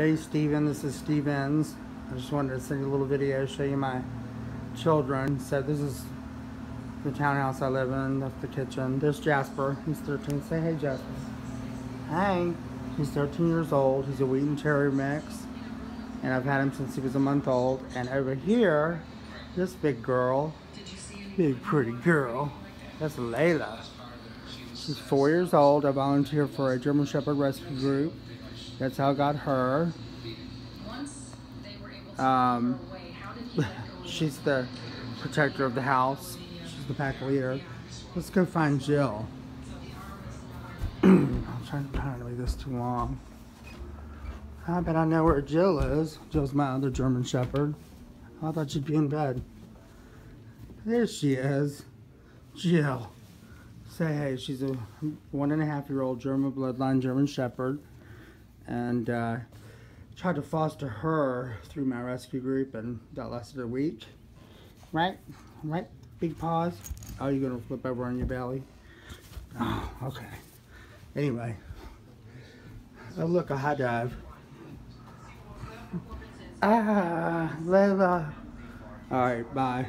Hey Steven, this is Stevens. I just wanted to send you a little video, show you my children. So this is the townhouse I live in. That's the kitchen. There's Jasper. He's 13. Say hey Jasper. Hey. He's 13 years old. He's a Wheaten Terrier Mix. And I've had him since he was a month old. And over here, this big girl, big pretty girl, that's Layla. She's four years old. I volunteer for a German Shepherd rescue group. That's how I got her. Um, she's the protector of the house. She's the pack leader. Let's go find Jill. I'm trying, to make this too long. I bet I know where Jill is. Jill's my other German Shepherd. I thought she'd be in bed. There she is. Jill. Say hey, she's a one and a half year old German bloodline German Shepherd and uh, tried to foster her through my rescue group and that lasted a week. Right right big paws oh you're gonna flip over on your belly? Oh okay. Anyway oh look a high dive ah Layla all right bye